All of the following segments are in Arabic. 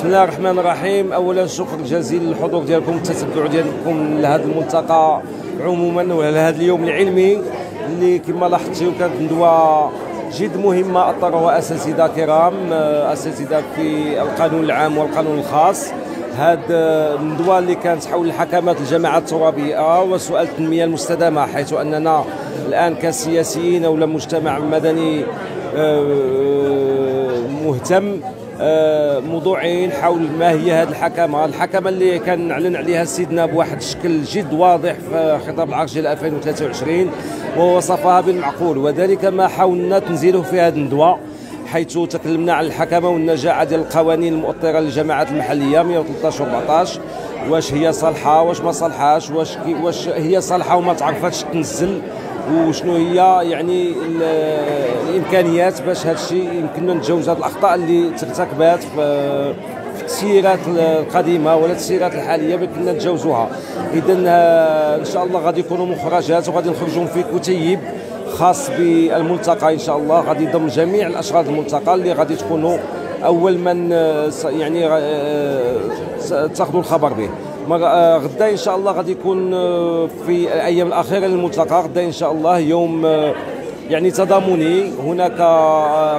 بسم الله الرحمن الرحيم. اولا شكر جزيل للحضور ديالكم التتبع ديالكم لهذا الملتقى عموما ولهذا اليوم العلمي اللي كما لاحظتوا كانت ندوه جد مهمة اطروها أساتذة كرام أساتذة في القانون العام والقانون الخاص. هاد الندوة اللي كانت حول الحكمات الجماعات الترابية وسؤال التنمية المستدامة حيث أننا الآن كسياسيين أو مجتمع مدني آه، مهتم موضوعين حول ما هي هذه الحكمة، الحكمة اللي كان نعلن عليها سيدنا بواحد الشكل جد واضح في خطاب العرش ديال 2023 ووصفها بالمعقول. وذلك ما حاولنا تنزيله في هذه الندوة حيث تكلمنا عن الحكمة والنجاعة ديال القوانين المؤطرة للجماعات المحلية 113 و 14 واش هي صالحة واش ما صالحاش واش واش هي صالحة وما تعرفاتش تنزل. وشنو هي يعني الإمكانيات باش هذا الشيء يمكننا نتجاوز هذه الأخطاء اللي ترتكبات في التسييرات القديمة ولا التسييرات الحالية يمكننا نتجاوزوها. اذا إن شاء الله غادي يكونوا مخرجات وغادي نخرجوا في كتيب خاص بالملتقى إن شاء الله. غادي يضم جميع الاشخاص الملتقى اللي غادي تكونوا أول من يعني تاخذوا الخبر به. آه، غدا إن شاء الله غادي يكون آه، في الأيام الأخيرة للملتقى غدا إن شاء الله يوم آه، يعني تضامني. هناك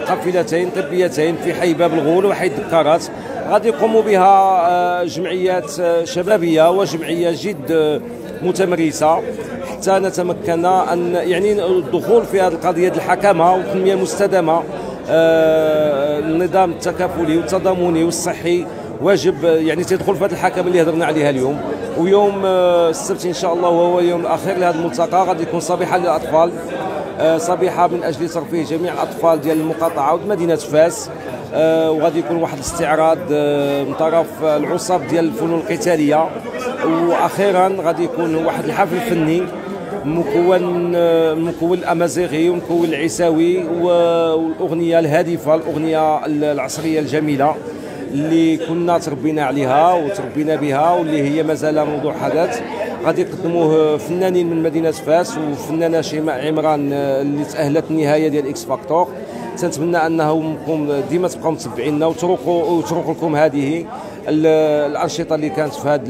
قافلتين طبيتين في حي باب الغول وحي الدكارات. غادي يقوموا بها جمعيات شبابية وجمعية جد متمرسة. حتى نتمكن أن يعني الدخول في هذه القضية الحكمه والتنمية المستدامة النظام التكافلي والتضامني والصحي واجب يعني تدخل في هذه الحكمه اللي هضرنا عليها اليوم. ويوم آه، السبت إن شاء الله وهو اليوم الأخير لهذا الملتقى غادي يكون صبيحة للأطفال آه، صبيحة من أجل ترفيه جميع الأطفال ديال المقاطعة ومدينة فاس آه، وغادي يكون واحد الاستعراض من طرف العصاب ديال الفنون القتالية. وأخيرا غادي يكون واحد الحفل فني مكون مكون الأمازيغي ومكون العيساوي والأغنية الهادفة الأغنية العصرية الجميلة. اللي كنا تربينا عليها وتربينا بها واللي هي مازال موضوع حدث. غادي يقدموه فنانين من مدينة فاس وفنانة شيماء عمران اللي تأهلت النهاية ديال إكس فاكتور. تنتمنى انهم ديما تبقاو متبعينا وتروقوا وتروق لكم هذه الأنشطة اللي كانت في هذا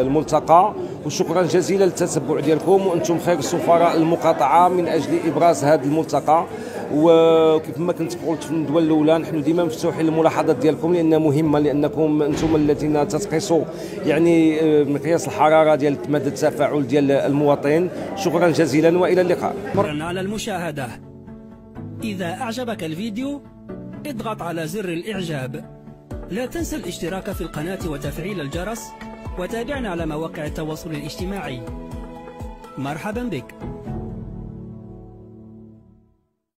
الملتقى. وشكرا جزيلا للتتبع ديالكم. وأنتم خير سفراء المقاطعة من أجل إبراز هذا الملتقى. وكيف ما كنت قلت في الدول الأولى نحن ديما مفتوحين للملاحظات ديالكم لأنها مهمة لأنكم أنتم الذين تتقيسوا يعني آه، مقياس الحرارة ديال مدى التفاعل ديال المواطن. شكرا جزيلا وإلى اللقاء. شكرا على المشاهدة. إذا أعجبك الفيديو اضغط على زر الإعجاب. لا تنسى الاشتراك في القناة وتفعيل الجرس وتابعنا على مواقع التواصل الاجتماعي. مرحبا بك.